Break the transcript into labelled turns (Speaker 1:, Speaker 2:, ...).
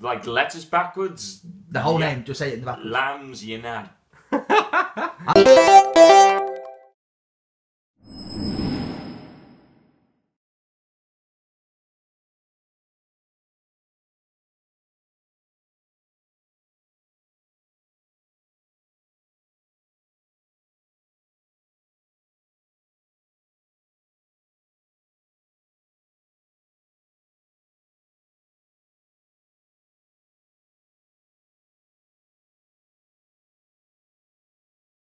Speaker 1: like letters backwards.
Speaker 2: The whole
Speaker 1: Yeah.
Speaker 2: name, just say it in the back.
Speaker 1: Lambs Unad.